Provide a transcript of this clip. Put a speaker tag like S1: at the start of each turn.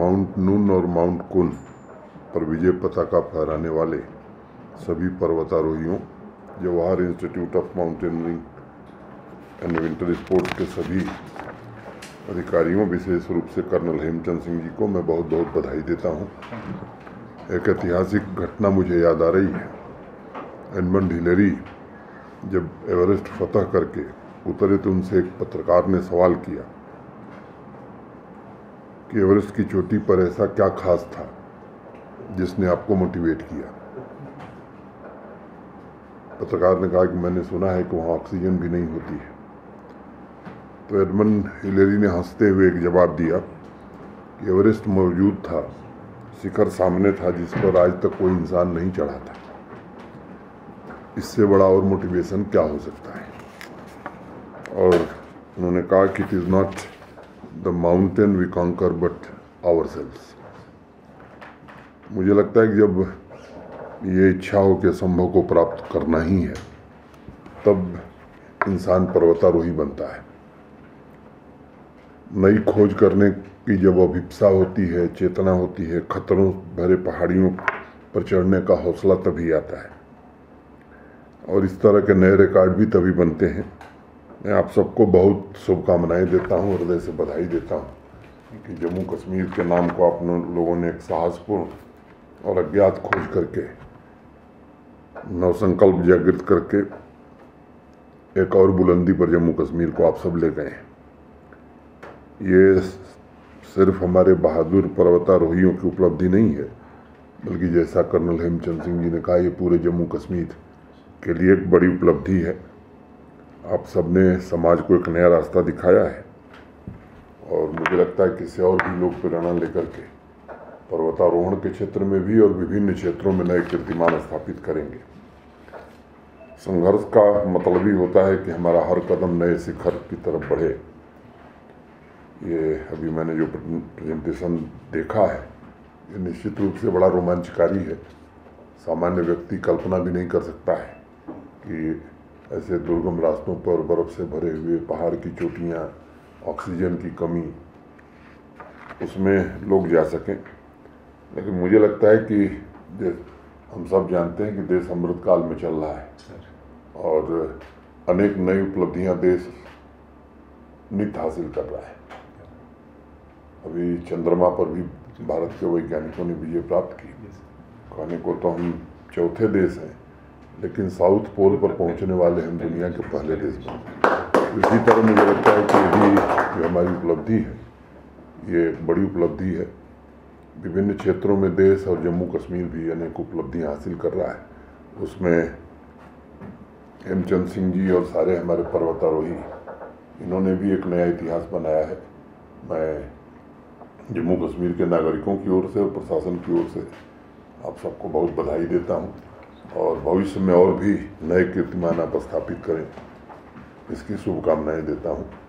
S1: Mount नून और mount कुन पर विजय पताका फहराने वाले सभी पर्वतारोहियों, Jawahar institute of mountaineering and winter sports के सभी अधिकारियों, विशेष रूप से कर्नल हेमचंद सिंह जी को मैं बहुत बहुत बधाई देता हूँ। एक ऐतिहासिक घटना मुझे याद आ रही है। एडमंड हिलेरी जब एवरेस्ट फतह करके उतरे तो उनसे एक पत्रकार ने सवाल किया कि एवरेस्ट की चोटी पर ऐसा क्या खास था जिसने आपको मोटिवेट किया? पत्रकार ने कहा कि मैंने सुना है कि वहाँ ऑक्सीजन भी नहीं होती है। तो एडमन हिलेरी ने हँसते हुए एक जवाब दिया कि एवरेस्ट मौजूद था, शिखर सामने था जिस पर आज तक कोई इंसान नहीं चढ़ा था। इससे बड़ा और मोटिवेशन क्या हो सकता है? और उन्होंने कहा कि it is not mountain we conquer but our selves मुझे लगता है कि जब ये इच्छा हो कि असंभव को प्राप्त करना ही है, तब इंसान पर्वतारोही बनता है। नई खोज करने की जब अभिप्सा होती है, चेतना होती है, खतरों भरे पहाड़ियों पर चढ़ने का हौसला तभी आता है। और इस तरह के नए रिकॉर्ड भी तभी बनते हैं मैं आप सबको बहुत शुभकामनाएँ देता हूँ, हृदय से बधाई देता हूँ कि जम्मू कश्मीर के नाम को आप लोगों ने एक साहसपूर्ण और अज्ञात खोज करके, नवसंकल्प जागृत करके एक और बुलंदी पर जम्मू कश्मीर को आप सब ले गए हैं। ये सिर्फ़ हमारे बहादुर पर्वतारोहियों की उपलब्धि नहीं है, बल्कि जैसा कर्नल हेमचंद सिंह जी ने कहा, ये पूरे जम्मू कश्मीर के लिए एक बड़ी उपलब्धि है। आप सबने समाज को एक नया रास्ता दिखाया है। और मुझे लगता है कि इससे और भी लोग प्रेरणा लेकर के, पर्वतारोहण के क्षेत्र में भी और विभिन्न क्षेत्रों में नए कीर्तिमान स्थापित करेंगे। संघर्ष का मतलब ही होता है कि हमारा हर कदम नए शिखर की तरफ़ बढ़े। ये अभी मैंने जो प्रेजेंटेशन देखा है, ये निश्चित रूप से बड़ा रोमांचकारी है। सामान्य व्यक्ति कल्पना भी नहीं कर सकता है कि ऐसे दुर्गम रास्तों पर बर्फ़ से भरे हुए पहाड़ की चोटियाँ ऑक्सीजन की कमी उसमें लोग जा सकें। लेकिन मुझे लगता है कि हम सब जानते हैं कि देश अमृत काल में चल रहा है। और अनेक नई उपलब्धियाँ देश नित हासिल कर रहा है। अभी चंद्रमा पर भी भारत के वैज्ञानिकों ने विजय प्राप्त की। कहने को तो हम चौथे देश हैं। लेकिन साउथ पोल पर पहुँचने वाले हम दुनिया के पहले देश बने इसी तरह मुझे लगता है कि यही जो हमारी उपलब्धि है, ये एक बड़ी उपलब्धि है। विभिन्न क्षेत्रों में देश और जम्मू कश्मीर भी अनेक उपलब्धियाँ हासिल कर रहा है। उसमें हेमचंद सिंह जी और सारे हमारे पर्वतारोही, इन्होंने भी एक नया इतिहास बनाया है। मैं जम्मू कश्मीर के नागरिकों की ओर से और प्रशासन की ओर से आप सबको बहुत बधाई देता हूँ। और भविष्य में और भी नए कीर्तिमान आप स्थापित करें। इसकी शुभकामनाएँ देता हूँ।